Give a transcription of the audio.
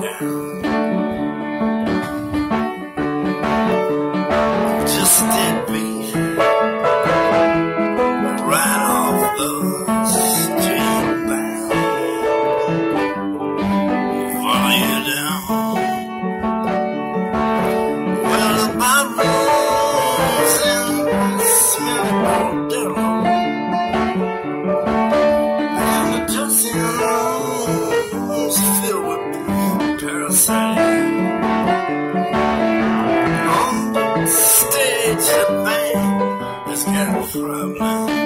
down. Band has